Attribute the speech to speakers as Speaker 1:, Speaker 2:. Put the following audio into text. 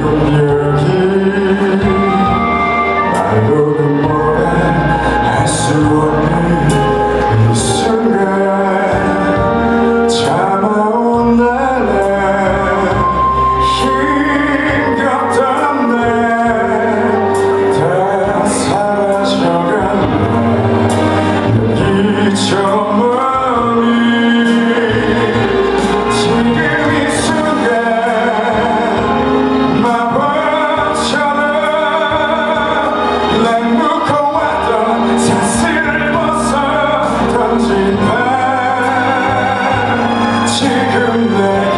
Speaker 1: 永远 come back.